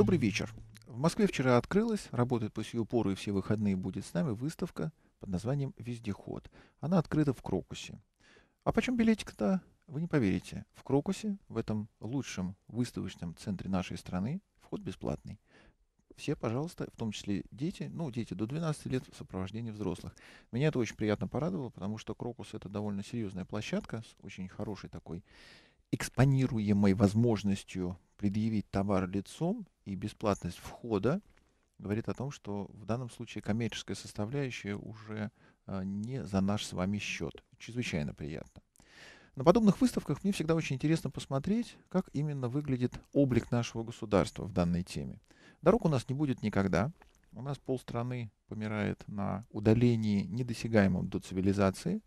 Добрый вечер. В Москве вчера открылась, работает по сию пору и все выходные будет с нами выставка под названием «Вездеход». Она открыта в Крокусе. А почем билетик-то? Вы не поверите. В Крокусе, в этом лучшем выставочном центре нашей страны, вход бесплатный. Все, пожалуйста, в том числе дети, ну, дети до 12 лет в сопровождении взрослых. Меня это очень приятно порадовало, потому что Крокус — это довольно серьезная площадка с очень хорошей такой экспонируемой возможностью предъявить товар лицом и бесплатность входа говорит о том, что в данном случае коммерческая составляющая уже а, не за наш с вами счет. Чрезвычайно приятно. На подобных выставках мне всегда очень интересно посмотреть, как именно выглядит облик нашего государства в данной теме. Дорог у нас не будет никогда. У нас полстраны помирает на удалении, недосягаемом до цивилизации.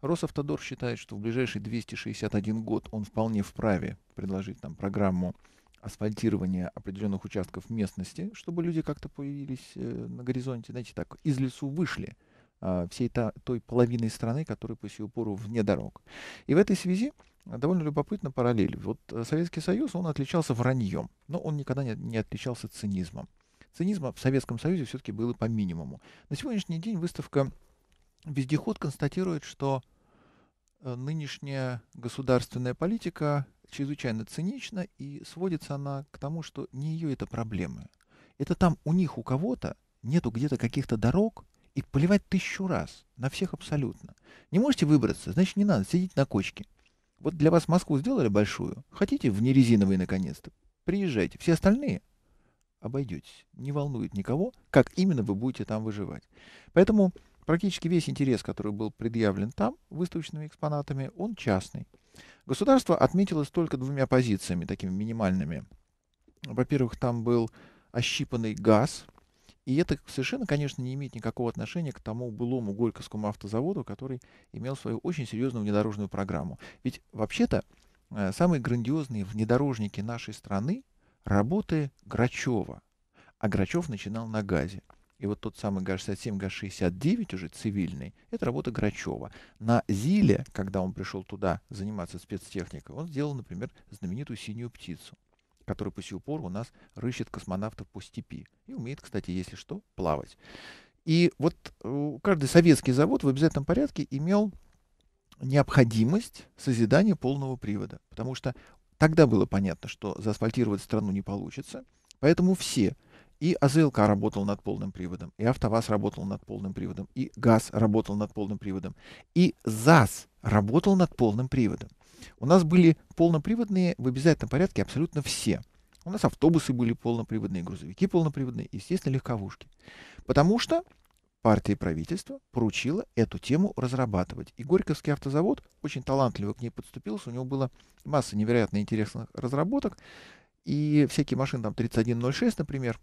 Росавтодор считает, что в ближайший 261 год он вполне вправе предложить нам программу асфальтирования определенных участков местности, чтобы люди как-то появились э, на горизонте, знаете, так, из лесу вышли э, всей та, той половиной страны, которая по сию пору вне дорог. И в этой связи довольно любопытно параллель. Вот э, Советский Союз, он отличался враньем, но он никогда не, отличался цинизмом. Цинизма в Советском Союзе все-таки было по минимуму. На сегодняшний день выставка «Вездеход» констатирует, что э, нынешняя государственная политика чрезвычайно цинична, и сводится она к тому, что не ее это проблемы. Это там у них, у кого-то, нету где-то каких-то дорог, и поливать тысячу раз, на всех абсолютно. Не можете выбраться, значит не надо сидеть на кочке. Вот для вас Москву сделали большую, хотите в нерезиновые наконец-то, приезжайте. Все остальные обойдетесь, не волнует никого, как именно вы будете там выживать. Поэтому практически весь интерес, который был предъявлен там выставочными экспонатами, он частный. Государство отметилось только двумя позициями, такими минимальными. Во-первых, там был ощипанный газ, и это совершенно, конечно, не имеет никакого отношения к тому былому Горьковскому автозаводу, который имел свою очень серьезную внедорожную программу. Ведь вообще-то э, самые грандиозные внедорожники нашей страны — работы Грачева. А Грачев начинал на газе. И вот тот самый ГАЗ-67, ГАЗ-69 уже цивильный, это работа Грачева. На Зиле, когда он пришел туда заниматься спецтехникой, он сделал, например, знаменитую синюю птицу, которая по сию пору у нас рыщет космонавтов по степи. И умеет, кстати, если что, плавать. И вот э, каждый советский завод в обязательном порядке имел необходимость созидания полного привода. Потому что тогда было понятно, что заасфальтировать страну не получится. Поэтому все и АЗЛК работал над полным приводом, и АвтоВАЗ работал над полным приводом, и ГАЗ работал над полным приводом, и ЗАЗ работал над полным приводом. У нас были полноприводные в обязательном порядке абсолютно все. У нас автобусы были полноприводные, грузовики полноприводные, естественно, легковушки. Потому что партия и правительство поручило эту тему разрабатывать. И Горьковский автозавод очень талантливо к ней подступился. У него была масса невероятно интересных разработок. И всякие машины, там 3106, например,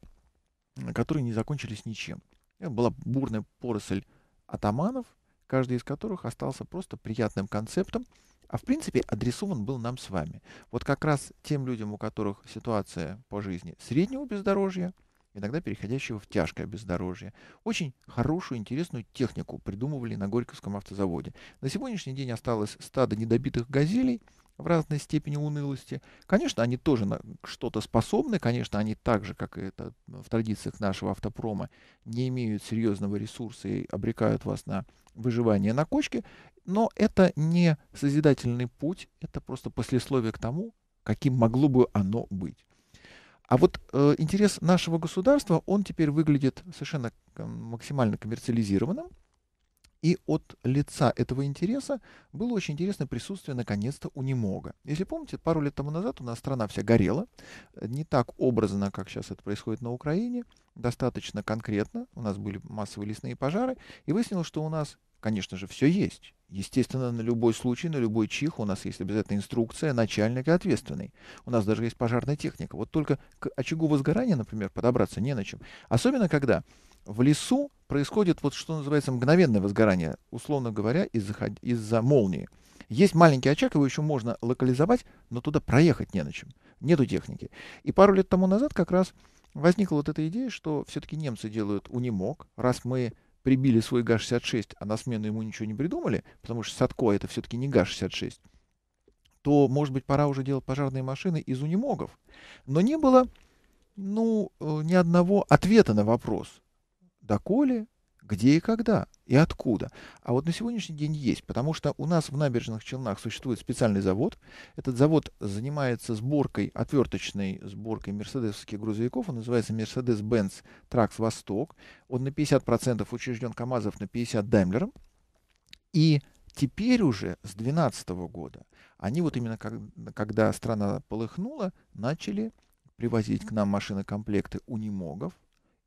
которые не закончились ничем. Это была бурная поросль атаманов, каждый из которых остался просто приятным концептом, а в принципе адресован был нам с вами. Вот как раз тем людям, у которых ситуация по жизни среднего бездорожья, иногда переходящего в тяжкое бездорожье. Очень хорошую, интересную технику придумывали на Горьковском автозаводе. На сегодняшний день осталось стадо недобитых газелей – в разной степени унылости. Конечно, они тоже на что-то способны, конечно, они так же, как и это в традициях нашего автопрома, не имеют серьезного ресурса и обрекают вас на выживание на кочке, но это не созидательный путь, это просто послесловие к тому, каким могло бы оно быть. А вот э, интерес нашего государства, он теперь выглядит совершенно максимально коммерциализированным, и от лица этого интереса было очень интересное присутствие, наконец-то, у Немога. Если помните, пару лет тому назад у нас страна вся горела, не так образно, как сейчас это происходит на Украине, достаточно конкретно. У нас были массовые лесные пожары, и выяснилось, что у нас, конечно же, все есть. Естественно, на любой случай, на любой чих у нас есть обязательно инструкция, начальник и ответственный. У нас даже есть пожарная техника. Вот только к очагу возгорания, например, подобраться не на чем. Особенно, когда в лесу происходит вот что называется мгновенное возгорание, условно говоря, из-за из молнии. Есть маленький очаг, его еще можно локализовать, но туда проехать не на чем. Нету техники. И пару лет тому назад как раз возникла вот эта идея, что все-таки немцы делают унимок, раз мы прибили свой ГАЗ-66, а на смену ему ничего не придумали, потому что Садко это все-таки не ГАЗ-66, то, может быть, пора уже делать пожарные машины из унимогов. Но не было ну, э, ни одного ответа на вопрос, доколе, где и когда, и откуда. А вот на сегодняшний день есть, потому что у нас в набережных Челнах существует специальный завод. Этот завод занимается сборкой, отверточной сборкой мерседесовских грузовиков. Он называется Mercedes-Benz Trax Восток. Он на 50% учрежден КАМАЗов, на 50% Даймлером. И теперь уже с 2012 года они вот именно как, когда страна полыхнула, начали привозить к нам машинокомплекты унимогов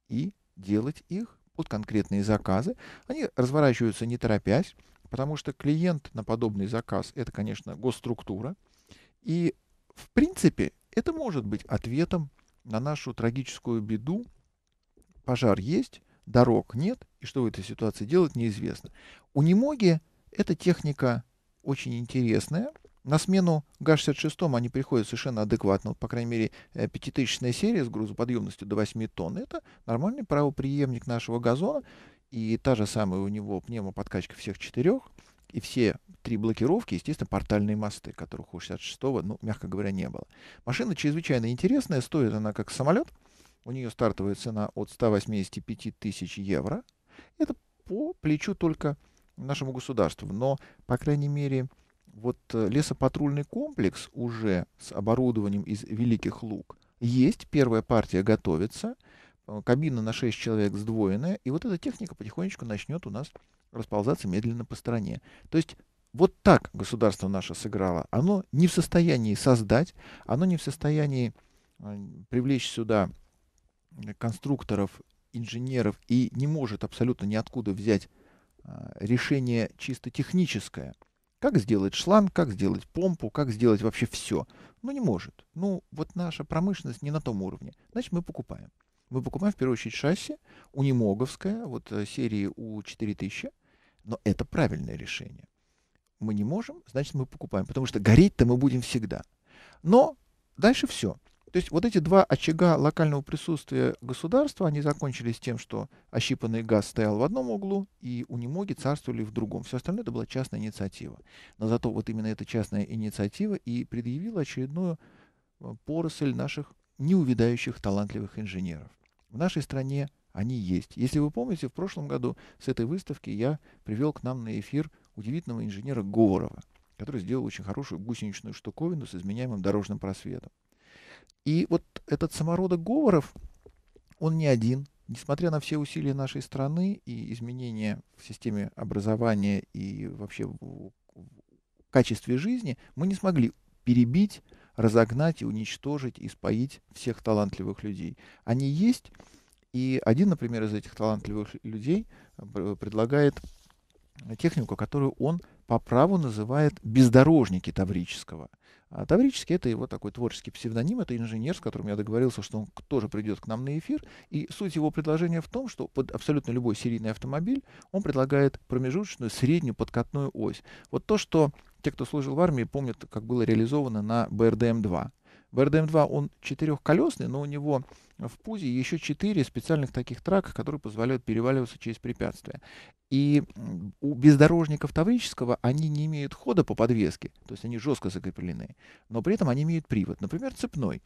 и делать их под конкретные заказы. Они разворачиваются не торопясь, потому что клиент на подобный заказ это, конечно, госструктура. И, в принципе, это может быть ответом на нашу трагическую беду. Пожар есть, дорог нет, и что в этой ситуации делать, неизвестно. У Немоги эта техника очень интересная, на смену ГАЗ-66 они приходят совершенно адекватно. Вот, по крайней мере, э, пятитысячная серия с грузоподъемностью до 8 тонн. Это нормальный правоприемник нашего газона. И та же самая у него пневмоподкачка всех четырех. И все три блокировки, естественно, портальные мосты, которых у 66-го, ну, мягко говоря, не было. Машина чрезвычайно интересная. Стоит она как самолет. У нее стартовая цена от 185 тысяч евро. Это по плечу только нашему государству. Но, по крайней мере, вот э, лесопатрульный комплекс уже с оборудованием из Великих Луг есть, первая партия готовится, э, кабина на 6 человек сдвоенная, и вот эта техника потихонечку начнет у нас расползаться медленно по стране. То есть вот так государство наше сыграло. Оно не в состоянии создать, оно не в состоянии э, привлечь сюда конструкторов, инженеров и не может абсолютно ниоткуда взять решение чисто техническое – как сделать шланг, как сделать помпу, как сделать вообще все. Ну, не может. Ну, вот наша промышленность не на том уровне. Значит, мы покупаем. Мы покупаем в первую очередь шасси, унимоговское, вот э, серии У4000, но это правильное решение. Мы не можем, значит, мы покупаем, потому что гореть-то мы будем всегда. Но дальше все. То есть вот эти два очага локального присутствия государства, они закончились тем, что ощипанный газ стоял в одном углу, и у немоги царствовали в другом. Все остальное это была частная инициатива. Но зато вот именно эта частная инициатива и предъявила очередную э, поросль наших неувидающих талантливых инженеров. В нашей стране они есть. Если вы помните, в прошлом году с этой выставки я привел к нам на эфир удивительного инженера Говорова, который сделал очень хорошую гусеничную штуковину с изменяемым дорожным просветом. И вот этот самородок Говоров, он не один. Несмотря на все усилия нашей страны и изменения в системе образования и вообще в качестве жизни, мы не смогли перебить, разогнать и уничтожить, и споить всех талантливых людей. Они есть, и один, например, из этих талантливых людей э, предлагает технику, которую он по праву называет бездорожники Таврического. А Таврический — это его такой творческий псевдоним, это инженер, с которым я договорился, что он тоже придет к нам на эфир. И суть его предложения в том, что под абсолютно любой серийный автомобиль он предлагает промежуточную среднюю подкатную ось. Вот то, что те, кто служил в армии, помнят, как было реализовано на БРДМ-2. БРДМ-2, он четырехколесный, но у него в пузе еще четыре специальных таких трака, которые позволяют переваливаться через препятствия. И у бездорожников Таврического они не имеют хода по подвеске, то есть они жестко закреплены, но при этом они имеют привод, например, цепной,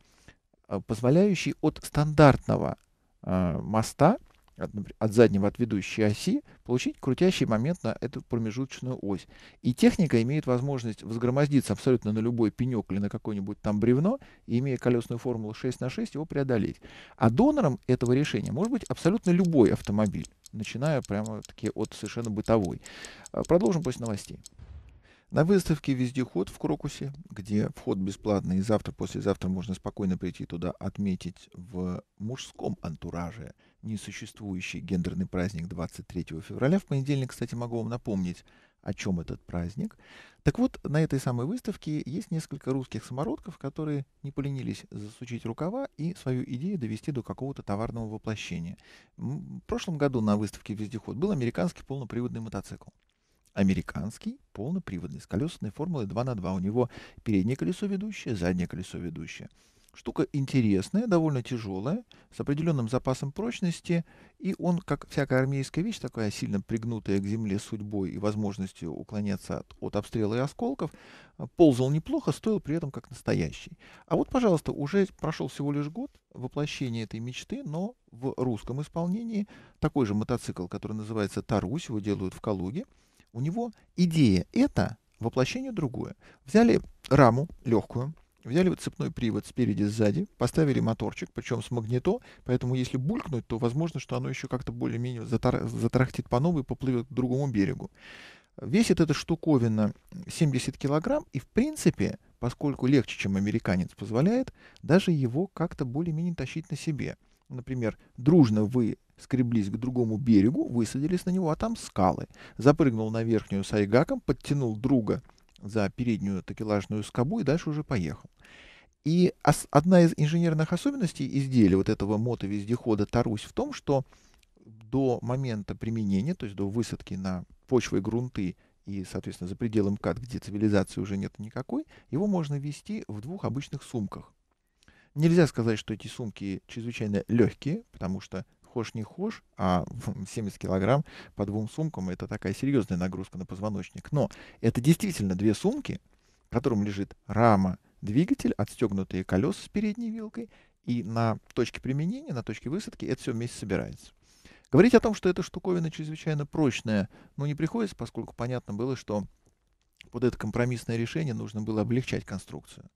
а, позволяющий от стандартного э, моста от, от заднего от ведущей оси получить крутящий момент на эту промежуточную ось. И техника имеет возможность возгромоздиться абсолютно на любой пенек или на какое-нибудь там бревно, и имея колесную формулу 6 на 6, его преодолеть. А донором этого решения может быть абсолютно любой автомобиль, начиная прямо таки от совершенно бытовой. А, продолжим после новостей. На выставке «Вездеход» в Крокусе, где вход бесплатный, и завтра-послезавтра можно спокойно прийти туда отметить в мужском антураже несуществующий гендерный праздник 23 февраля. В понедельник, кстати, могу вам напомнить, о чем этот праздник. Так вот, на этой самой выставке есть несколько русских самородков, которые не поленились засучить рукава и свою идею довести до какого-то товарного воплощения. В прошлом году на выставке «Вездеход» был американский полноприводный мотоцикл американский, полноприводный, с колесной формулой 2 на 2. У него переднее колесо ведущее, заднее колесо ведущее. Штука интересная, довольно тяжелая, с определенным запасом прочности, и он, как всякая армейская вещь, такая сильно пригнутая к земле судьбой и возможностью уклоняться от, от обстрела и осколков, а, ползал неплохо, стоил при этом как настоящий. А вот, пожалуйста, уже прошел всего лишь год воплощения этой мечты, но в русском исполнении такой же мотоцикл, который называется Тарусь, его делают в Калуге, у него идея это, воплощение другое. Взяли раму легкую, Взяли вот цепной привод спереди, сзади, поставили моторчик, причем с магнито, поэтому если булькнуть, то возможно, что оно еще как-то более-менее затар... затарахтит по новой и поплывет к другому берегу. Весит эта штуковина 70 килограмм, и в принципе, поскольку легче, чем американец позволяет, даже его как-то более-менее тащить на себе. Например, дружно вы скреблись к другому берегу, высадились на него, а там скалы. Запрыгнул на верхнюю с айгаком, подтянул друга за переднюю такелажную скобу и дальше уже поехал. И одна из инженерных особенностей изделия вот этого мотовездехода Тарусь в том, что до момента применения, то есть до высадки на почвы и грунты и, соответственно, за пределы МКАД, где цивилизации уже нет никакой, его можно вести в двух обычных сумках. Нельзя сказать, что эти сумки чрезвычайно легкие, потому что хошь не хошь, а 70 килограмм по двум сумкам это такая серьезная нагрузка на позвоночник. Но это действительно две сумки, в котором лежит рама, двигатель, отстегнутые колеса с передней вилкой, и на точке применения, на точке высадки это все вместе собирается. Говорить о том, что эта штуковина чрезвычайно прочная, ну, не приходится, поскольку понятно было, что под это компромиссное решение нужно было облегчать конструкцию.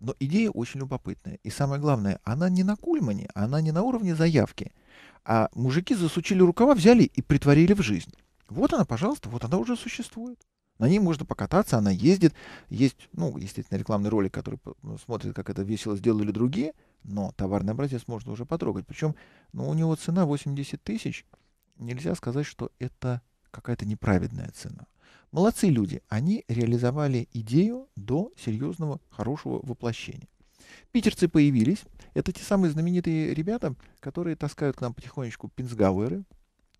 Но идея очень любопытная. И самое главное, она не на кульмане, она не на уровне заявки. А мужики засучили рукава, взяли и притворили в жизнь. Вот она, пожалуйста, вот она уже существует. На ней можно покататься, она ездит. Есть, ну, естественно, рекламный ролик, который ну, смотрит, как это весело сделали другие, но товарный образец можно уже потрогать. Причем, ну, у него цена 80 тысяч. Нельзя сказать, что это какая-то неправедная цена. Молодцы люди, они реализовали идею до серьезного, хорошего воплощения. Питерцы появились. Это те самые знаменитые ребята, которые таскают к нам потихонечку пинсгауэры.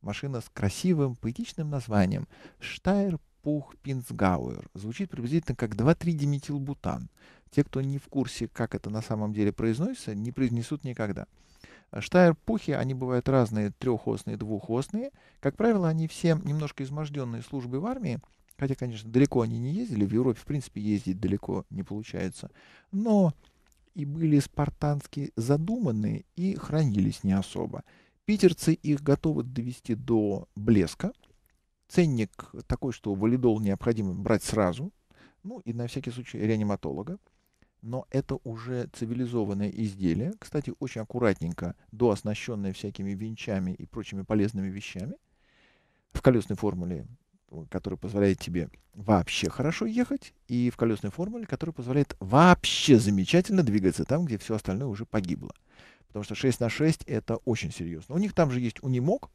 Машина с красивым, поэтичным названием Штайр Пух Пинсгауэр. Звучит приблизительно как 2,3 диметилбутан. Те, кто не в курсе, как это на самом деле произносится, не произнесут никогда. Штайр-пухи, они бывают разные, трехосные, двухосные. Как правило, они все немножко изможденные службы в армии, хотя, конечно, далеко они не ездили, в Европе, в принципе, ездить далеко не получается. Но и были спартански задуманы и хранились не особо. Питерцы их готовы довести до блеска. Ценник такой, что валидол необходимо брать сразу. Ну и на всякий случай реаниматолога. Но это уже цивилизованное изделие. Кстати, очень аккуратненько, дооснащенное всякими винчами и прочими полезными вещами. В колесной формуле который позволяет тебе вообще хорошо ехать, и в колесной формуле, который позволяет вообще замечательно двигаться там, где все остальное уже погибло. Потому что 6 на 6 это очень серьезно. У них там же есть унимок,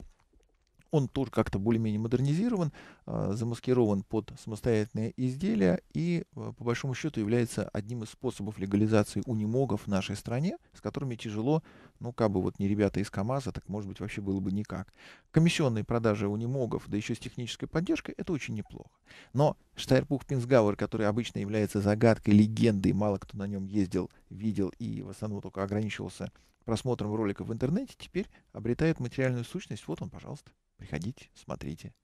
он тоже как-то более-менее модернизирован, э, замаскирован под самостоятельные изделия и, э, по большому счету, является одним из способов легализации унимогов в нашей стране, с которыми тяжело, ну, как бы вот не ребята из КАМАЗа, так, может быть, вообще было бы никак. Комиссионные продажи унимогов, да еще с технической поддержкой, это очень неплохо. Но Штайрпух Пинсгауэр, который обычно является загадкой, легендой, мало кто на нем ездил, видел и в основном только ограничивался просмотром роликов в интернете, теперь обретает материальную сущность. Вот он, пожалуйста. Приходите, смотрите.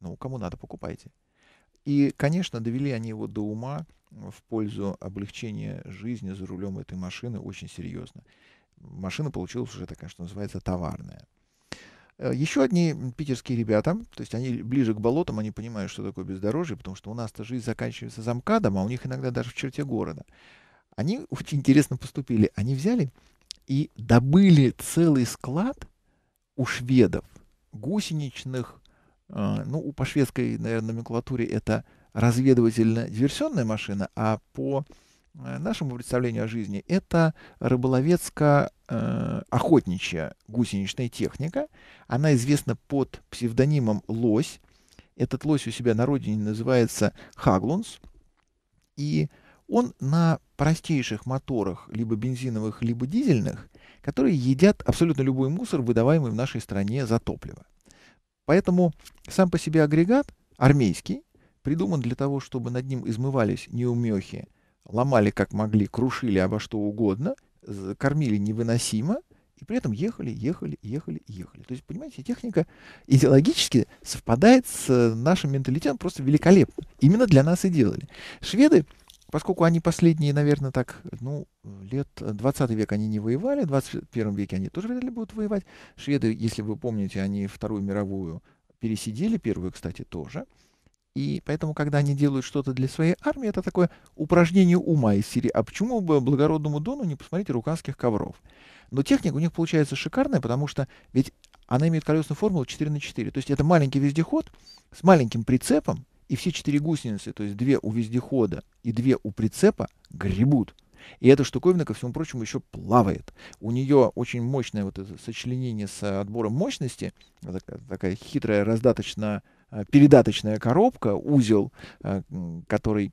Ну, кому надо, покупайте. И, конечно, довели они его до ума в пользу облегчения жизни за рулем этой машины очень серьезно. Машина получилась уже такая, что называется, товарная. Э, Еще одни питерские ребята, то есть они ближе к болотам, они понимают, что такое бездорожье, потому что у нас-то жизнь заканчивается замкадом, а у них иногда даже в черте города. Они очень интересно поступили. Они взяли и добыли целый склад у шведов гусеничных, э, ну, по шведской, наверное, номенклатуре это разведывательно-диверсионная машина, а по нашему представлению о жизни это рыболовецко-охотничья э, гусеничная техника. Она известна под псевдонимом «Лось». Этот лось у себя на родине называется «Хаглунс». И он на простейших моторах, либо бензиновых, либо дизельных, которые едят абсолютно любой мусор, выдаваемый в нашей стране за топливо. Поэтому сам по себе агрегат армейский, придуман для того, чтобы над ним измывались неумехи, ломали как могли, крушили обо что угодно, кормили невыносимо, и при этом ехали, ехали, ехали, ехали. То есть, понимаете, техника идеологически совпадает с э, нашим менталитетом просто великолепно. Именно для нас и делали. Шведы, поскольку они последние, наверное, так, ну, лет 20 век они не воевали, в 21 веке они тоже вряд ли будут воевать. Шведы, если вы помните, они Вторую мировую пересидели, первую, кстати, тоже. И поэтому, когда они делают что-то для своей армии, это такое упражнение ума из серии «А почему бы благородному Дону не посмотреть руканских ковров?» Но техника у них получается шикарная, потому что ведь она имеет колесную формулу 4 на 4. То есть это маленький вездеход с маленьким прицепом, и все четыре гусеницы, то есть две у вездехода и две у прицепа, гребут. И эта штуковина, ко всему прочему, еще плавает. У нее очень мощное вот это сочленение с отбором мощности, такая, такая хитрая раздаточная передаточная коробка, узел, э, который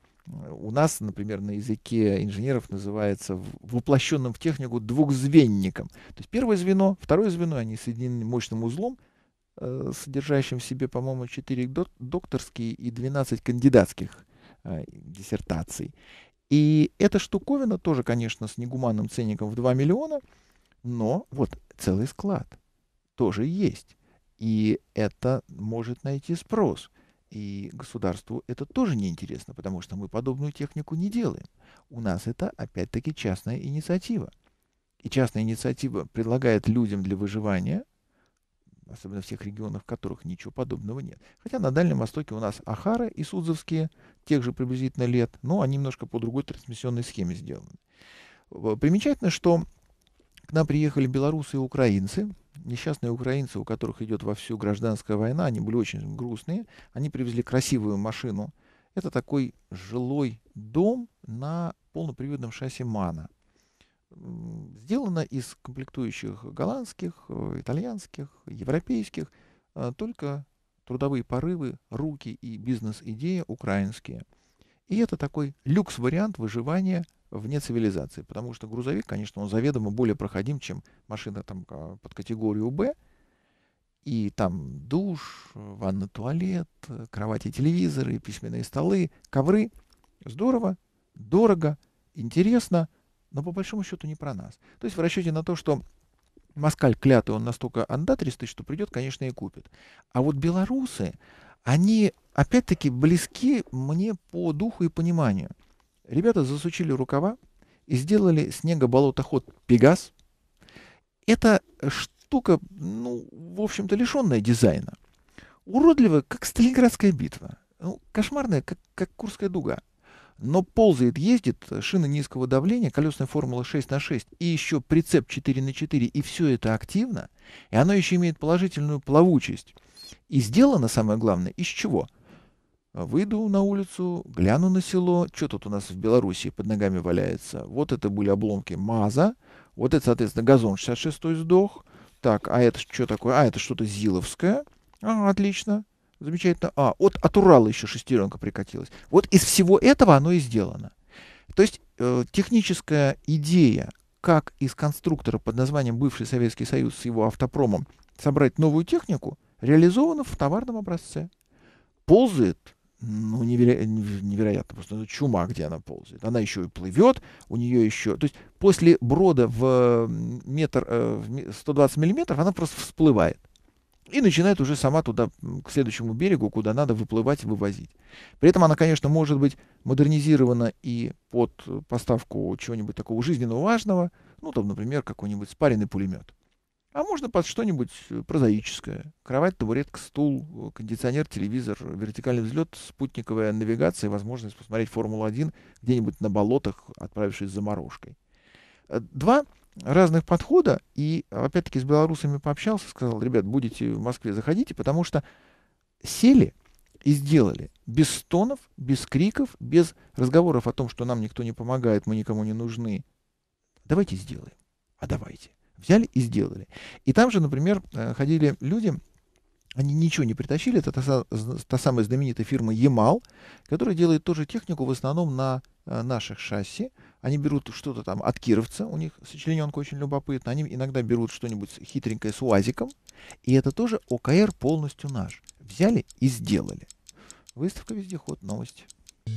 у нас, например, на языке инженеров называется воплощенным в технику двухзвенником. То есть первое звено, второе звено, они соединены мощным узлом, э, содержащим в себе, по-моему, 4 докторские и 12 кандидатских э, диссертаций. И эта штуковина тоже, конечно, с негуманным ценником в 2 миллиона, но вот целый склад тоже есть. И это может найти спрос. И государству это тоже неинтересно, потому что мы подобную технику не делаем. У нас это опять-таки частная инициатива. И частная инициатива предлагает людям для выживания, особенно в тех регионах, в которых ничего подобного нет. Хотя на Дальнем Востоке у нас Ахара и Судзовские, тех же приблизительно лет, но они немножко по другой трансмиссионной схеме сделаны. Примечательно, что к нам приехали белорусы и украинцы, несчастные украинцы, у которых идет вовсю гражданская война, они были очень грустные. Они привезли красивую машину. Это такой жилой дом на полноприводном шасси МАНа. Сделано из комплектующих голландских, э, итальянских, европейских, э, только трудовые порывы, руки и бизнес-идея украинские. И это такой люкс-вариант выживания вне цивилизации, потому что грузовик, конечно, он заведомо более проходим, чем машина там а, под категорию «Б», и там душ, ванна, туалет, кровати, телевизоры, письменные столы, ковры. Здорово, дорого, интересно, но по большому счету не про нас. То есть в расчете на то, что москаль клятый, он настолько андатристый, что придет, конечно, и купит. А вот белорусы, они опять-таки близки мне по духу и пониманию. Ребята засучили рукава и сделали снегоболотоход «Пегас». Это штука, ну, в общем-то, лишенная дизайна. Уродливая, как Сталинградская битва. Ну, кошмарная, как, как Курская дуга. Но ползает, ездит, шины низкого давления, колесная формула 6 на 6 и еще прицеп 4 на 4 и все это активно, и оно еще имеет положительную плавучесть. И сделано, самое главное, из чего? Выйду на улицу, гляну на село. Что тут у нас в Беларуси под ногами валяется? Вот это были обломки МАЗа. Вот это, соответственно, газон 66 сдох. Так, а это что такое? А, это что-то Зиловское. А, отлично. Замечательно. А, вот от Урала еще шестеренка прикатилась. Вот из всего этого оно и сделано. То есть э, техническая идея, как из конструктора под названием бывший Советский Союз с его автопромом собрать новую технику, реализована в товарном образце. Ползает ну, неверо... невероятно, просто ну, чума, где она ползает. Она еще и плывет, у нее еще... То есть после брода в метр, э, 120 миллиметров она просто всплывает. И начинает уже сама туда, к следующему берегу, куда надо выплывать и вывозить. При этом она, конечно, может быть модернизирована и под поставку чего-нибудь такого жизненно важного, ну, там, например, какой-нибудь спаренный пулемет. А можно под что-нибудь э, прозаическое. Кровать, табуретка, стул, э, кондиционер, телевизор, вертикальный взлет, спутниковая навигация, возможность посмотреть Формулу-1 где-нибудь на болотах, отправившись за морожкой. Э, два разных подхода, и опять-таки с белорусами пообщался, сказал, ребят, будете в Москве, заходите, потому что сели и сделали без стонов, без криков, без разговоров о том, что нам никто не помогает, мы никому не нужны. Давайте сделаем. А давайте. Взяли и сделали. И там же, например, э, ходили люди, они ничего не притащили. Это та, та самая знаменитая фирма Ямал, которая делает тоже технику в основном на э, наших шасси. Они берут что-то там от кировца, у них сочлененка очень любопытна. Они иногда берут что-нибудь хитренькое с УАЗиком. И это тоже ОКР полностью наш. Взяли и сделали. Выставка «Вездеход», новости.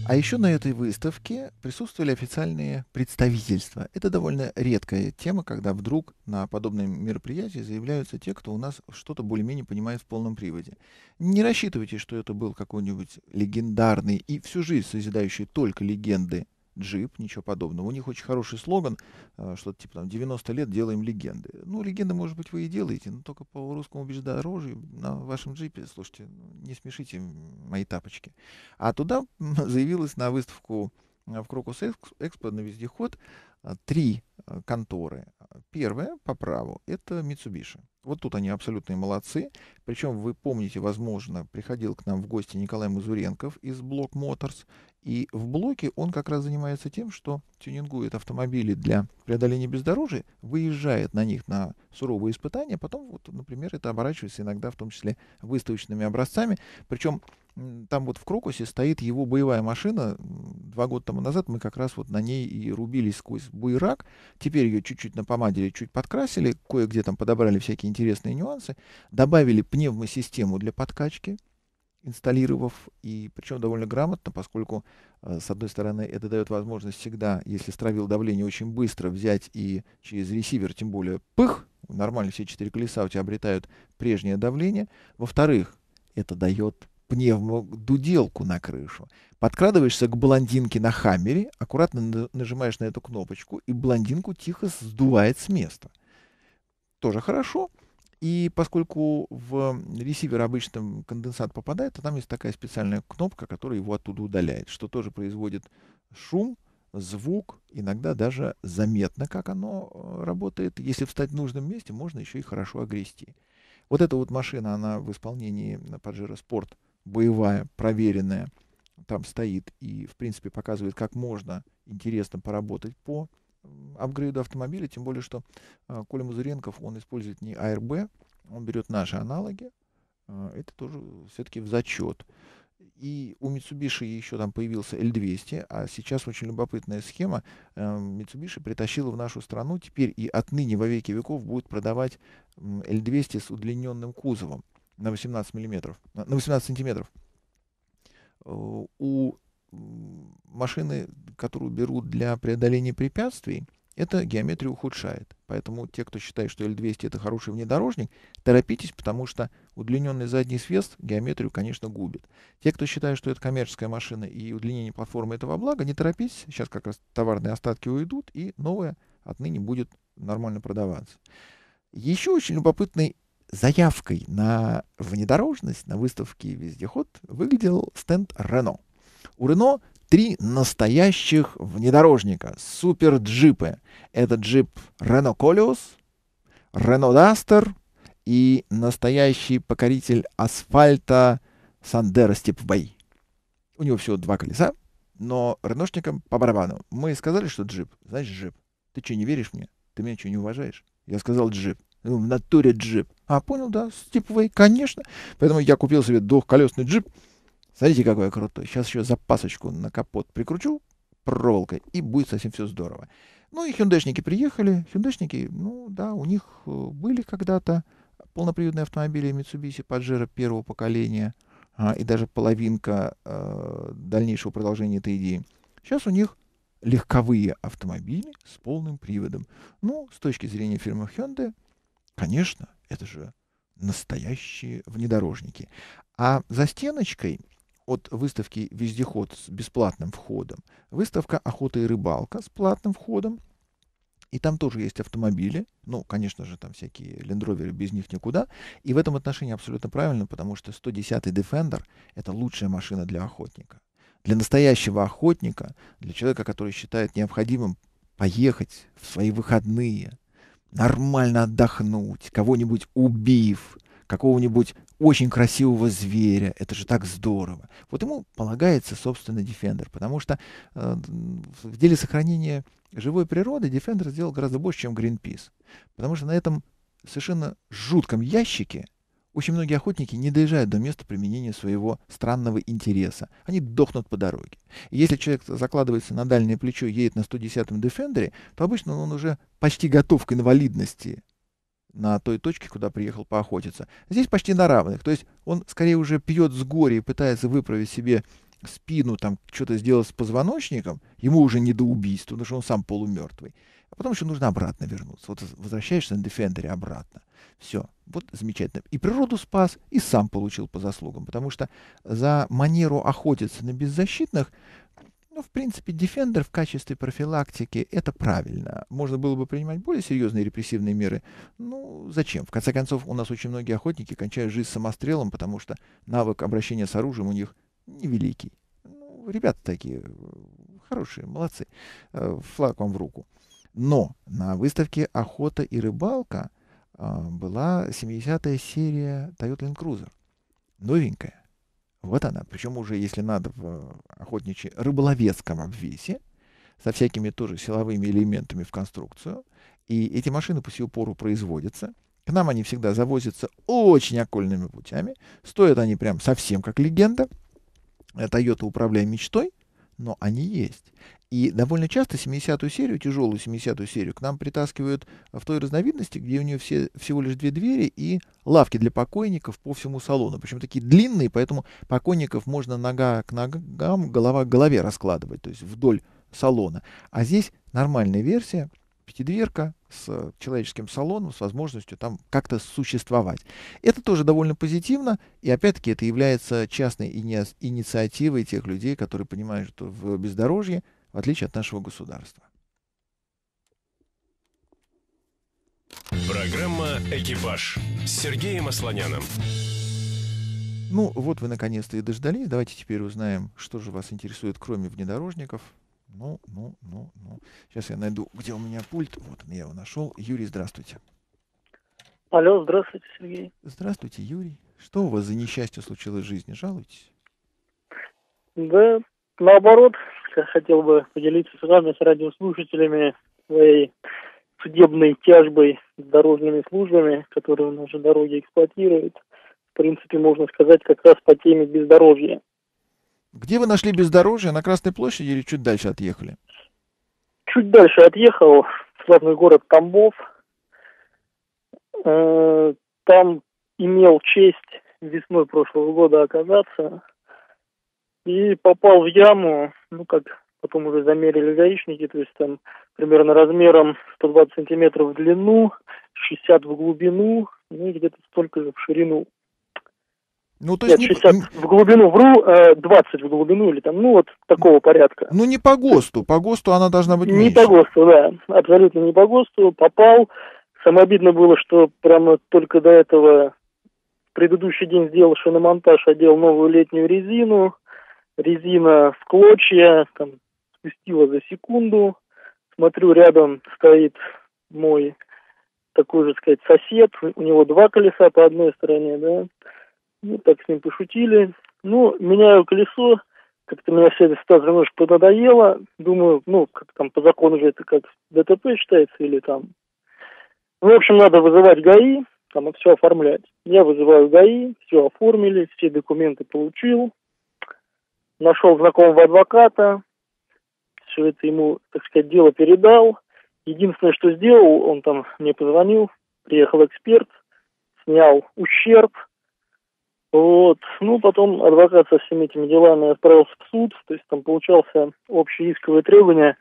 А еще на этой выставке присутствовали официальные представительства. Это довольно редкая тема, когда вдруг на подобные мероприятия заявляются те, кто у нас что-то более-менее понимает в полном приводе. Не рассчитывайте, что это был какой-нибудь легендарный и всю жизнь созидающий только легенды джип, ничего подобного. У них очень хороший слоган, э, что-то типа там 90 лет делаем легенды. Ну, легенды, может быть, вы и делаете, но только по русскому бездорожью на вашем джипе, слушайте, ну, не смешите мои тапочки. А туда заявилась на выставку э, в Крокус Экспо на вездеход э, три конторы. Первая по праву — это Mitsubishi. Вот тут они абсолютные молодцы. Причем, вы помните, возможно, приходил к нам в гости Николай Мазуренков из Block Motors. И в блоке он как раз занимается тем, что тюнингует автомобили для преодоления бездорожья, выезжает на них на суровые испытания, потом, вот, например, это оборачивается иногда в том числе выставочными образцами. Причем там вот в Крокусе стоит его боевая машина. Два года тому назад мы как раз вот на ней и рубились сквозь буйрак. Теперь ее чуть-чуть напомадили, чуть подкрасили, кое-где там подобрали всякие интересные нюансы, добавили пневмосистему для подкачки, инсталлировав, и причем довольно грамотно, поскольку, э, с одной стороны, это дает возможность всегда, если стравил давление, очень быстро взять и через ресивер, тем более, пых, нормально все четыре колеса у тебя обретают прежнее давление. Во-вторых, это дает пневмодуделку на крышу. Подкрадываешься к блондинке на хаммере, аккуратно нажимаешь на эту кнопочку, и блондинку тихо сдувает с места. Тоже хорошо. И поскольку в ресивер обычно конденсат попадает, то там есть такая специальная кнопка, которая его оттуда удаляет, что тоже производит шум, звук, иногда даже заметно, как оно э, работает. Если встать в нужном месте, можно еще и хорошо огрести. Вот эта вот машина, она в исполнении Pajero Sport боевая, проверенная, там стоит и, в принципе, показывает, как можно интересно поработать по апгрейду автомобиля, тем более, что э, Коля Мазуренков, он использует не АРБ, он берет наши аналоги, э, это тоже все-таки в зачет. И у Mitsubishi еще там появился L200, а сейчас очень любопытная схема. Mitsubishi притащила в нашу страну, теперь и отныне во веки веков будет продавать L200 с удлиненным кузовом на 18 миллиметров, на 18 сантиметров. Э, у машины, которую берут для преодоления препятствий, это геометрию ухудшает. Поэтому те, кто считает, что L200 это хороший внедорожник, торопитесь, потому что удлиненный задний свес геометрию, конечно, губит. Те, кто считает, что это коммерческая машина и удлинение платформы этого блага, не торопитесь. Сейчас как раз товарные остатки уйдут, и новая отныне будет нормально продаваться. Еще очень любопытный заявкой на внедорожность на выставке «Вездеход» выглядел стенд Renault. У Renault три настоящих внедорожника, супер-джипы. Это джип Renault Koleos, Renault Duster и настоящий покоритель асфальта Sandero Stepway. У него всего два колеса, но реношникам по барабану. Мы сказали, что джип. Знаешь, джип. Ты что, не веришь мне? Ты меня что, не уважаешь? Я сказал джип. В натуре джип. А, понял, да, стиповый, конечно. Поэтому я купил себе двухколесный джип. Смотрите, какой я крутой. Сейчас еще запасочку на капот прикручу проволокой, и будет совсем все здорово. Ну и хюндешники приехали. Хюндешники, ну да, у них э, были когда-то полноприводные автомобили Mitsubishi Pajero первого поколения а, и даже половинка а, дальнейшего продолжения этой идеи. Сейчас у них легковые автомобили с полным приводом. Ну, с точки зрения фирмы Hyundai, Конечно, это же настоящие внедорожники. А за стеночкой от выставки «Вездеход» с бесплатным входом, выставка «Охота и рыбалка» с платным входом, и там тоже есть автомобили, ну, конечно же, там всякие лендроверы, без них никуда. И в этом отношении абсолютно правильно, потому что 110-й Defender — это лучшая машина для охотника. Для настоящего охотника, для человека, который считает необходимым поехать в свои выходные, нормально отдохнуть, кого-нибудь убив, какого-нибудь очень красивого зверя. Это же так здорово. Вот ему полагается, собственно, Defender, потому что э, в деле сохранения живой природы Defender сделал гораздо больше, чем Greenpeace. Потому что на этом совершенно жутком ящике очень многие охотники не доезжают до места применения своего странного интереса. Они дохнут по дороге. И если человек закладывается на дальнее плечо и едет на 110-м Defender, то обычно он уже почти готов к инвалидности на той точке, куда приехал поохотиться. Здесь почти на равных. То есть он скорее уже пьет с горя и пытается выправить себе спину, там что-то сделать с позвоночником, ему уже не до убийства, потому что он сам полумертвый. А потом еще нужно обратно вернуться. Вот возвращаешься на Defender обратно. Все, вот замечательно. И природу спас, и сам получил по заслугам, потому что за манеру охотиться на беззащитных ну, в принципе, Defender в качестве профилактики — это правильно. Можно было бы принимать более серьезные репрессивные меры. Ну, зачем? В конце концов, у нас очень многие охотники кончают жизнь самострелом, потому что навык обращения с оружием у них невеликий. Ну, ребята такие хорошие, молодцы. Э, флаг вам в руку. Но на выставке «Охота и рыбалка» а, была 70-я серия Toyota Land Cruiser. Новенькая. Вот она. Причем уже, если надо, в охотничьем рыболовецком обвесе, со всякими тоже силовыми элементами в конструкцию. И эти машины по сию пору производятся. К нам они всегда завозятся очень окольными путями. Стоят они прям совсем как легенда. Toyota управляя мечтой, но они есть. И довольно часто 70-ю серию, тяжелую 70-ю серию, к нам притаскивают в той разновидности, где у нее все, всего лишь две двери и лавки для покойников по всему салону. Причем такие длинные, поэтому покойников можно нога к ногам, голова к голове раскладывать, то есть вдоль салона. А здесь нормальная версия, пятидверка с человеческим салоном, с возможностью там как-то существовать. Это тоже довольно позитивно, и опять-таки это является частной ини- инициативой тех людей, которые понимают, что в бездорожье, в отличие от нашего государства. Программа «Экипаж» с Сергеем Асланяном. Ну, вот вы наконец-то и дождались. Давайте теперь узнаем, что же вас интересует, кроме внедорожников. Ну, ну, ну, ну. Сейчас я найду, где у меня пульт. Вот он, я его нашел. Юрий, здравствуйте. Алло, здравствуйте, Сергей. Здравствуйте, Юрий. Что у вас за несчастье случилось в жизни? Жалуетесь? Да, наоборот, хотел бы поделиться с вами, с радиослушателями, своей судебной тяжбой с дорожными службами, которые у нас же дороги эксплуатируют. В принципе, можно сказать, как раз по теме бездорожья. Где вы нашли бездорожье? На Красной площади или чуть дальше отъехали? Чуть дальше отъехал, в славный город Тамбов. Э, там имел честь весной прошлого года оказаться. И попал в яму, ну, как потом уже замерили гаишники, то есть там примерно размером 120 сантиметров в длину, 60 в глубину, ну и где-то столько же в ширину. Ну, то есть Нет, 60 не... в глубину, вру, 20 э, в глубину или там, ну, вот такого порядка. Ну, не по ГОСТу, по ГОСТу она должна быть Не меньше. по ГОСТу, да, абсолютно не по ГОСТу, попал. Самое обидно было, что прямо только до этого предыдущий день сделал шиномонтаж, одел новую летнюю резину, резина в клочья, там, спустила за секунду. Смотрю, рядом стоит мой такой же, сказать, сосед, у него два колеса по одной стороне, да, ну, так с ним пошутили. Ну, меняю колесо, как-то меня вся эта ситуация немножко поднадоела. Думаю, ну, как там по закону же это как ДТП считается или там... Ну, в общем, надо вызывать ГАИ, там все оформлять. Я вызываю ГАИ, все оформили, все документы получил. Нашел знакомого адвоката, все это ему, так сказать, дело передал. Единственное, что сделал, он там мне позвонил, приехал эксперт, снял ущерб – вот. Ну, потом адвокат со всеми этими делами отправился в суд, то есть там получался общее исковое требование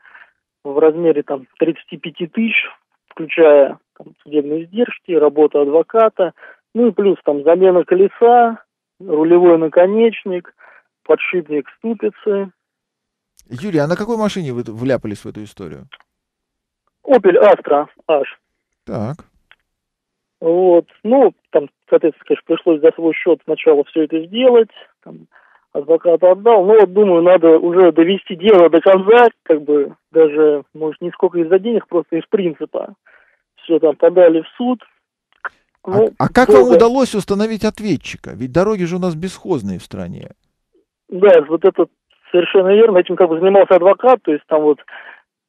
в размере там 35 тысяч, включая там, судебные издержки, работу адвоката, ну и плюс там замена колеса, рулевой наконечник, подшипник ступицы. Юрий, а на какой машине вы вляпались в эту историю? Opel Astra H. Так. Вот. Ну, там, соответственно, конечно, пришлось за свой счет сначала все это сделать, там, адвокат отдал. Ну, вот, думаю, надо уже довести дело до конца, как бы, даже, может, не сколько из-за денег, просто из принципа. Все там подали в суд. Ну, а, а как долго... вам удалось установить ответчика? Ведь дороги же у нас бесхозные в стране. Да, вот это совершенно верно. Этим как бы занимался адвокат, то есть там вот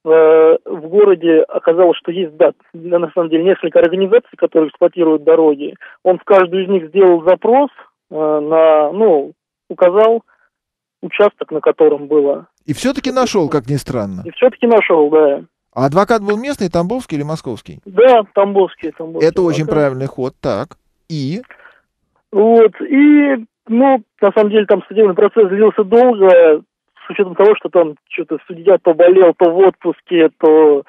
Э, в городе оказалось, что есть, да, на самом деле несколько организаций, которые эксплуатируют дороги. Он в каждую из них сделал запрос э, на, ну, указал участок, на котором было. И все-таки нашел, как ни странно. И все-таки нашел, да. А адвокат был местный, тамбовский или московский? Да, тамбовский. тамбовский Это адвокат. очень правильный ход, так. И? Вот, и Ну, на самом деле там судебный процесс длился долго, с учетом того, что там что-то судья то болел, то в отпуске, то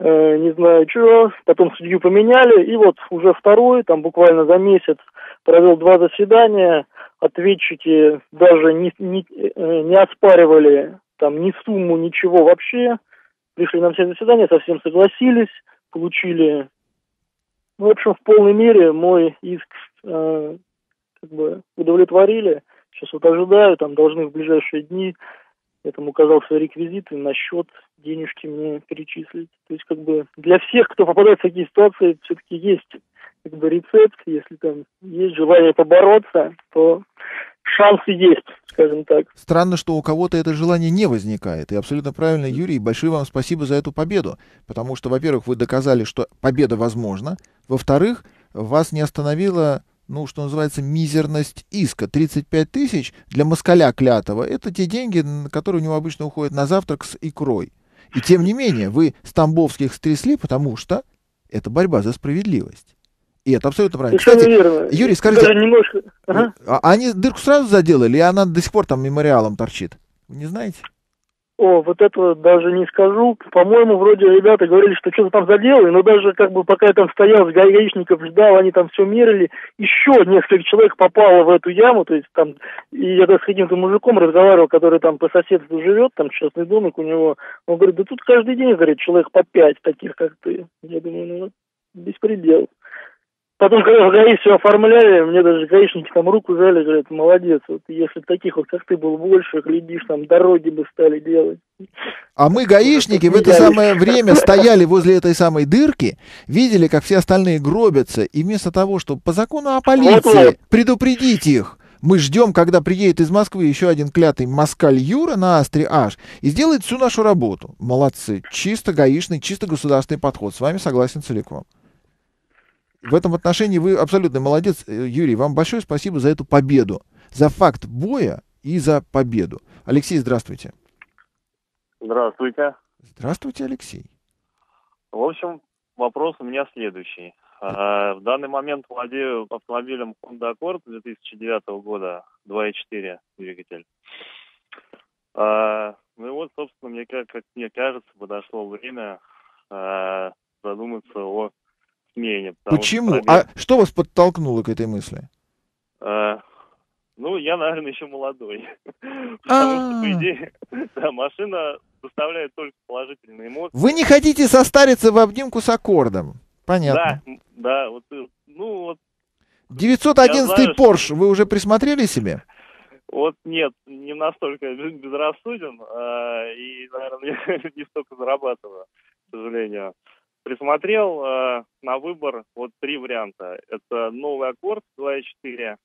э, не знаю что, потом судью поменяли, и вот уже второй, там буквально за месяц провел два заседания, ответчики даже не, не, э, не оспаривали там ни сумму, ничего вообще, пришли на все заседания, совсем согласились, получили, ну, в общем, в полной мере мой иск э, как бы удовлетворили. Сейчас вот ожидаю, там должны в ближайшие дни я там указал свои реквизиты на счет, денежки мне перечислить. То есть как бы для всех, кто попадает в такие ситуации, все-таки есть как бы рецепт, если там есть желание побороться, то шансы есть, скажем так. Странно, что у кого-то это желание не возникает. И абсолютно правильно, Юрий, большое вам спасибо за эту победу. Потому что, во-первых, вы доказали, что победа возможна. Во-вторых, вас не остановила ну, что называется, мизерность иска. 35 тысяч для москаля клятого – это те деньги, которые у него обычно уходят на завтрак с икрой. И тем не менее, вы Стамбовских стрясли, потому что это борьба за справедливость. И это абсолютно правильно. Кстати, верно. Юрий, скажите, Даже ага. а они дырку сразу заделали, и она до сих пор там мемориалом торчит? Вы не знаете? О, вот этого даже не скажу. По-моему, вроде ребята говорили, что что-то там заделали, но даже как бы пока я там стоял, с гаишников ждал, они там все мерили, еще несколько человек попало в эту яму, то есть там, и я с каким-то мужиком разговаривал, который там по соседству живет, там частный домик у него, он говорит, да тут каждый день, говорит, человек по пять таких, как ты. Я думаю, ну беспредел. Потом, когда в ГАИ все оформляли, мне даже гаишники там руку жали, говорят, молодец, вот если таких вот, как ты, был больше, глядишь, там дороги бы стали делать. А мы, гаишники, в это самое время стояли возле этой самой дырки, видели, как все остальные гробятся, и вместо того, чтобы по закону о полиции предупредить их, мы ждем, когда приедет из Москвы еще один клятый москаль Юра на Астре Аш и сделает всю нашу работу. Молодцы. Чисто гаишный, чисто государственный подход. С вами согласен целиком. В этом отношении вы абсолютно молодец, э, Юрий. Вам большое спасибо за эту победу. За факт боя и за победу. Алексей, здравствуйте. Здравствуйте. Здравствуйте, Алексей. В общем, вопрос у меня следующий. А, в данный момент владею автомобилем Honda Accord 2009 года, 2.4 двигатель. А, ну и вот, собственно, мне, как, как мне кажется, подошло время а, задуматься о смене. Почему? Что пробег... А что вас подтолкнуло к этой мысли? А, ну, я, наверное, еще молодой. Потому что, по идее, да, машина доставляет только положительные эмоции. Вы не хотите состариться в обнимку с аккордом? Понятно. Да, да, вот, ну вот. 911 Porsche вы уже присмотрели себе? Вот нет, не настолько безрассуден а, и, наверное, не столько зарабатываю, к сожалению присмотрел э, на выбор вот три варианта. Это новый аккорд 2.4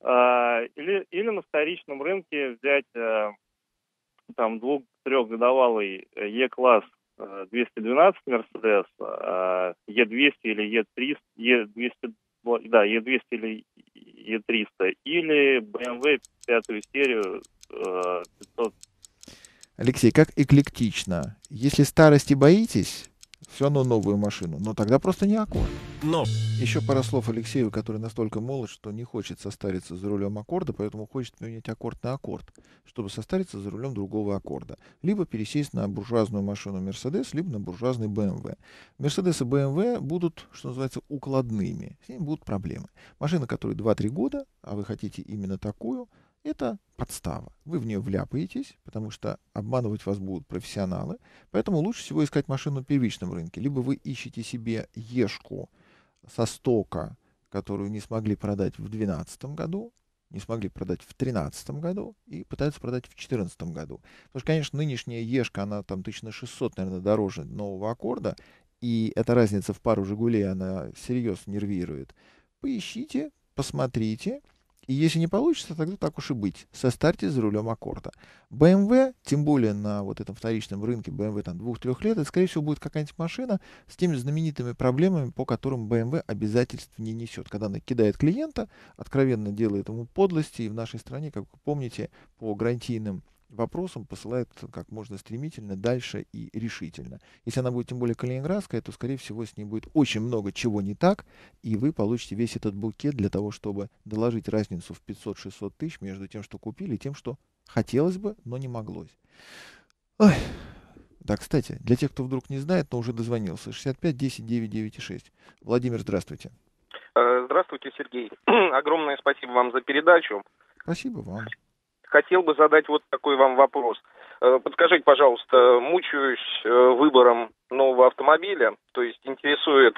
э, или, или на вторичном рынке взять э, там двух-трехгодовалый E-класс э, 212 Mercedes, э, E200 или E300, E200, да, E200 или E300, или BMW пятую серию э, 500 Алексей, как эклектично. Если старости боитесь, все равно новую машину. Но тогда просто не аккорд. Но. Еще пара слов Алексею, который настолько молод, что не хочет состариться за рулем аккорда, поэтому хочет поменять аккорд на аккорд, чтобы состариться за рулем другого аккорда. Либо пересесть на буржуазную машину Mercedes, либо на буржуазный BMW. Mercedes и BMW будут, что называется, укладными. С ними будут проблемы. Машина, которой 2-3 года, а вы хотите именно такую, это подстава. Вы в нее вляпаетесь, потому что обманывать вас будут профессионалы. Поэтому лучше всего искать машину на первичном рынке. Либо вы ищете себе ешку со стока, которую не смогли продать в 2012 году, не смогли продать в 2013 году и пытаются продать в 2014 году. Потому что, конечно, нынешняя Ешка, она там 1600, наверное, дороже нового аккорда, и эта разница в пару «Жигулей», она серьезно нервирует. Поищите, посмотрите, и если не получится, тогда так уж и быть. Состарьте за рулем аккорда. BMW, тем более на вот этом вторичном рынке BMW там двух-трех лет, это, скорее всего, будет какая-нибудь машина с теми знаменитыми проблемами, по которым BMW обязательств не несет. Когда она кидает клиента, откровенно делает ему подлости, и в нашей стране, как вы помните, по гарантийным вопросом посылает как можно стремительно, дальше и решительно. Если она будет тем более калининградская, то, скорее всего, с ней будет очень много чего не так, и вы получите весь этот букет для того, чтобы доложить разницу в 500-600 тысяч между тем, что купили, и тем, что хотелось бы, но не моглось. Ой. Да, кстати, для тех, кто вдруг не знает, но уже дозвонился, 65 10 996. Владимир, здравствуйте. Э, здравствуйте, Сергей. Огромное спасибо вам за передачу. Спасибо вам хотел бы задать вот такой вам вопрос. Э, подскажите, пожалуйста, мучаюсь э, выбором нового автомобиля, то есть интересует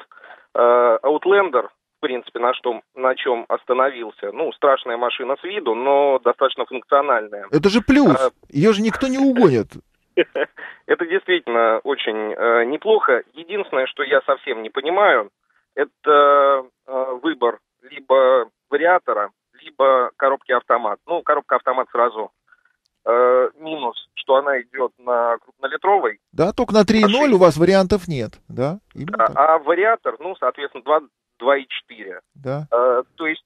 э, Outlander, в принципе, на, что, на чем остановился. Ну, страшная машина с виду, но достаточно функциональная. Это же плюс, а, ее же никто не угонит. Это действительно очень неплохо. Единственное, что я совсем не понимаю, это выбор либо вариатора, либо коробки автомат. Ну, коробка автомат сразу э, минус, что она идет на крупнолитровой. Да, только на 3.0 у вас вариантов нет, да? да а вариатор, ну, соответственно, 2, 2.4. Да. Э, то есть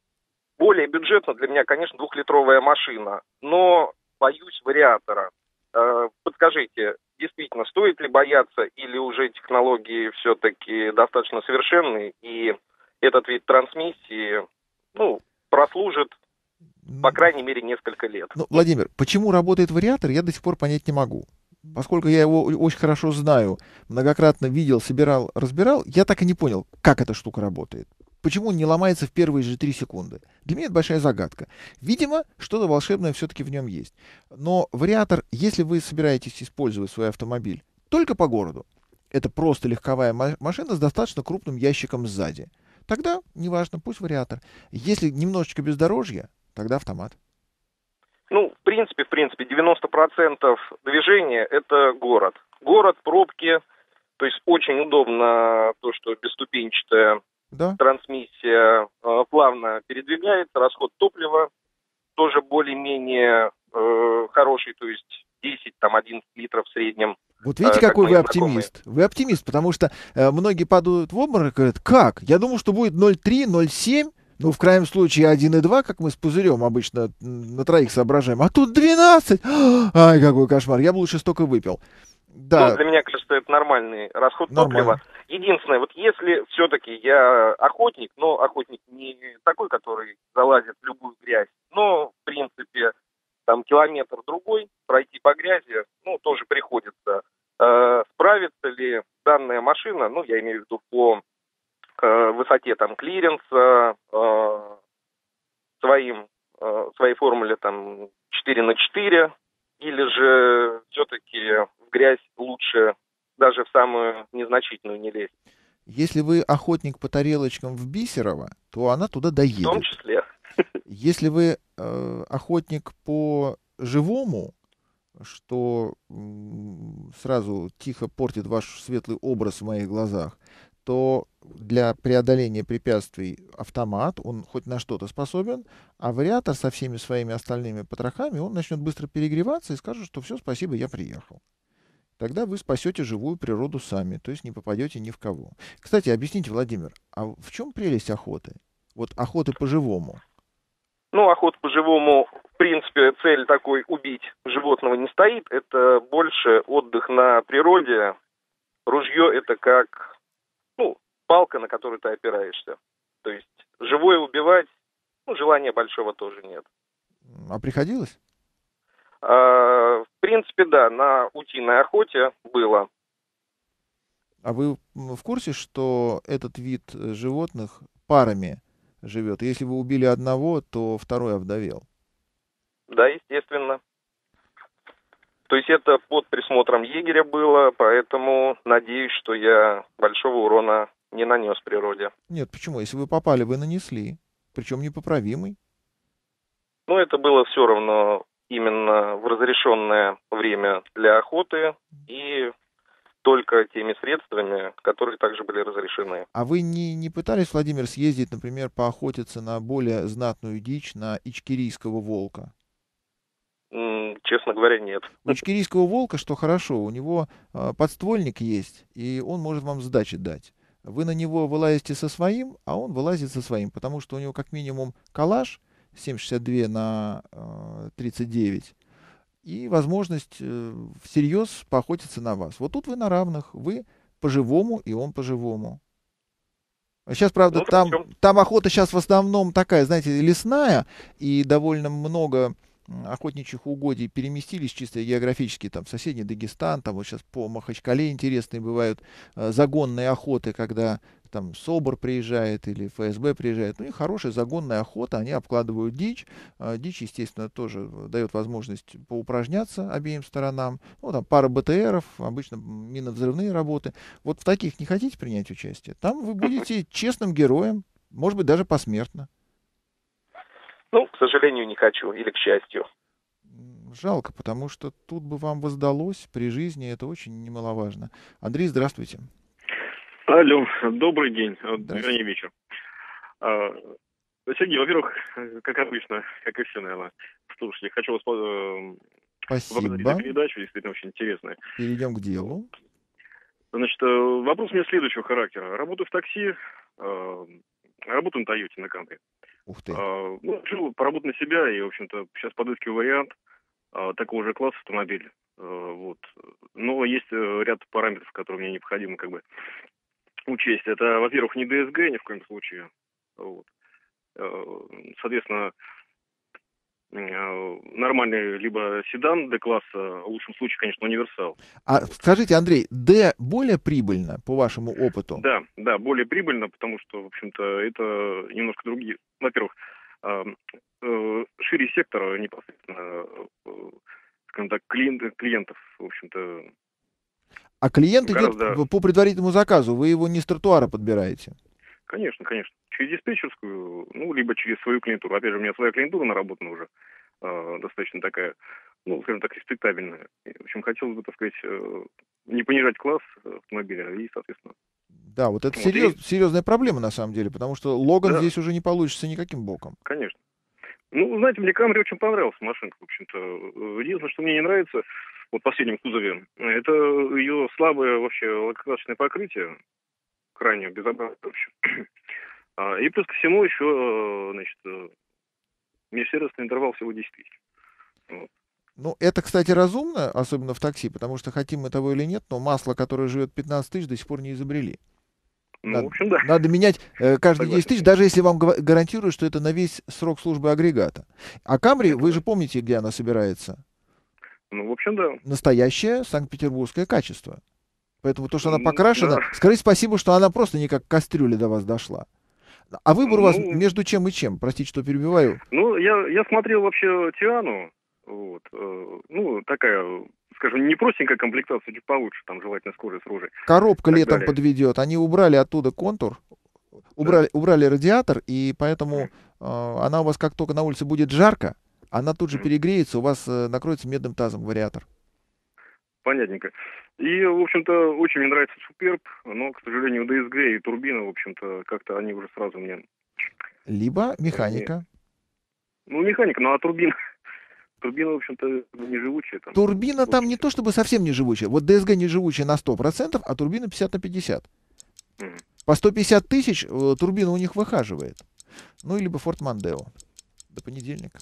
более бюджетно для меня, конечно, двухлитровая машина, но боюсь вариатора. Э, подскажите, действительно, стоит ли бояться или уже технологии все-таки достаточно совершенны, и этот вид трансмиссии, ну, прослужит, по крайней мере, несколько лет. Ну, Владимир, почему работает вариатор, я до сих пор понять не могу. Поскольку я его очень хорошо знаю, многократно видел, собирал, разбирал, я так и не понял, как эта штука работает. Почему он не ломается в первые же три секунды? Для меня это большая загадка. Видимо, что-то волшебное все-таки в нем есть. Но вариатор, если вы собираетесь использовать свой автомобиль только по городу, это просто легковая машина с достаточно крупным ящиком сзади – Тогда, неважно, пусть вариатор. Если немножечко бездорожья, тогда автомат. Ну, в принципе, в принципе, 90% движения – это город. Город, пробки, то есть очень удобно то, что бесступенчатая да. трансмиссия э, плавно передвигается, расход топлива тоже более-менее э, хороший, то есть 10-11 литров в среднем. Вот видите, э, какой вы оптимист. Знакомые. Вы оптимист, потому что э, многие падают в обморок и говорят, как? Я думал, что будет 0,3, 0,7, ну, в крайнем случае 1,2, как мы с пузырем обычно на троих соображаем. А тут 12! Ай, какой кошмар. Я бы лучше столько выпил. Да. Ну, для меня, кажется, это нормальный расход Нормально. топлива. Единственное, вот если все-таки я охотник, но охотник не такой, который залазит в любую грязь, но, в принципе, там километр другой пройти по грязи, ну, тоже приходится. Э, справится ли данная машина, ну, я имею в виду по э, высоте там клиренса, э, своим, э, своей формуле там 4 на 4, или же все-таки в грязь лучше даже в самую незначительную не лезть. Если вы охотник по тарелочкам в Бисерово, то она туда доедет. В том числе. Если вы э, охотник по живому, что сразу тихо портит ваш светлый образ в моих глазах, то для преодоления препятствий автомат, он хоть на что-то способен, а вариатор со всеми своими остальными потрохами, он начнет быстро перегреваться и скажет, что все, спасибо, я приехал. Тогда вы спасете живую природу сами, то есть не попадете ни в кого. Кстати, объясните, Владимир, а в чем прелесть охоты? Вот охоты по-живому. Ну, охота по-живому, в принципе, цель такой убить животного не стоит. Это больше отдых на природе. Ружье это как, ну, палка, на которую ты опираешься. То есть живое убивать, ну, желания большого тоже нет. А приходилось? А, в принципе, да, на утиной охоте было. А вы в курсе, что этот вид животных парами живет. Если вы убили одного, то второй овдовел. Да, естественно. То есть это под присмотром егеря было, поэтому надеюсь, что я большого урона не нанес природе. Нет, почему? Если вы попали, вы нанесли. Причем непоправимый. Ну, это было все равно именно в разрешенное время для охоты и только теми средствами, которые также были разрешены. А вы не, не пытались, Владимир, съездить, например, поохотиться на более знатную дичь, на ичкерийского волка? Честно говоря, нет. У ичкерийского волка, что хорошо, у него э, подствольник есть, и он может вам сдачи дать. Вы на него вылазите со своим, а он вылазит со своим, потому что у него как минимум калаш 7,62 на э, 39, и возможность э, всерьез поохотиться на вас. Вот тут вы на равных, вы по-живому, и он по-живому. Сейчас, правда, ну, там, там охота сейчас в основном такая, знаете, лесная, и довольно много охотничьих угодий переместились чисто географически там в соседний Дагестан, там вот сейчас по Махачкале интересные бывают э, загонные охоты, когда там СОБР приезжает или ФСБ приезжает. Ну и хорошая загонная охота, они обкладывают дичь. Э, дичь, естественно, тоже дает возможность поупражняться обеим сторонам. Ну, там пара БТРов, обычно миновзрывные работы. Вот в таких не хотите принять участие? Там вы будете честным героем, может быть, даже посмертно. Ну, к сожалению, не хочу, или к счастью. Жалко, потому что тут бы вам воздалось при жизни, это очень немаловажно. Андрей, здравствуйте. Алло, добрый день, вернее вечер. А, Сергей, во-первых, как обычно, как и все, наверное, слушатели, хочу вас э, Спасибо. за передачу, действительно очень интересная. Перейдем к делу. Значит, э, вопрос у меня следующего характера. Работаю в такси, э, работаю на Тойоте, на Камри. Ух ты. А, ну, решил поработать на себя и, в общем-то, сейчас подыскиваю вариант а, такого же класса автомобиля. Вот. Но есть э, ряд параметров, которые мне необходимо как бы учесть. Это, во-первых, не ДСГ ни в коем случае. Вот. Э, соответственно, Э, нормальный либо седан D-класса, в лучшем случае, конечно, универсал. А скажите, Андрей, D более прибыльно по вашему опыту? Да, да, более прибыльно, потому что, в общем-то, это немножко другие. Во-первых, э, шире сектора непосредственно, скажем так, клиентов, в общем-то. А клиент гораздо... идет по предварительному заказу, вы его не с тротуара подбираете? Конечно, конечно. Через диспетчерскую, ну, либо через свою клиентуру. Опять же, у меня своя клиентура наработана уже э, достаточно такая, ну, скажем так, респектабельная. В общем, хотелось бы, так сказать, э, не понижать класс автомобиля и, соответственно... Да, вот это вот серьез, и... серьезная проблема на самом деле, потому что Логан да. здесь уже не получится никаким боком. Конечно. Ну, знаете, мне Камри очень понравилась машинка, в общем-то. Единственное, что мне не нравится, вот в последнем кузове, это ее слабое вообще лакокрасочное покрытие крайне безобразно вообще. А, и плюс ко всему еще, э, значит, э, межсервисный интервал всего 10 тысяч. Вот. Ну, это, кстати, разумно, особенно в такси, потому что хотим мы того или нет, но масло, которое живет 15 тысяч, до сих пор не изобрели. Ну, надо, в общем, да. Надо менять э, каждые Согласен. 10 тысяч, даже если вам гарантируют, что это на весь срок службы агрегата. А Камри, вы же помните, где она собирается? Ну, в общем, да. Настоящее санкт-петербургское качество. Поэтому то, что она покрашена, да. скажите спасибо, что она просто не как кастрюля до вас дошла. А выбор ну, у вас ну, между чем и чем? Простите, что перебиваю. Ну, я, я смотрел вообще Тиану. Вот, э, ну, такая, скажем, не простенькая комплектация, чуть получше, там желательно с кожей, с рожей. Коробка летом далее. подведет. Они убрали оттуда контур, убрали, да. убрали радиатор, и поэтому э, она у вас как только на улице будет жарко, она тут же перегреется, у вас э, накроется медным тазом вариатор. Понятненько. И, в общем-то, очень мне нравится Суперб, но, к сожалению, ДСГ и турбина, в общем-то, как-то они уже сразу мне... Либо механика. Ну, механика, ну а турбина... Турбина, в общем-то, не живучая. Там, турбина там не то чтобы совсем не живучая. Вот ДСГ не живучая на 100%, а турбина 50 на 50. Угу. По 150 тысяч э, турбина у них выхаживает. Ну, либо Форт Мандео. До понедельника.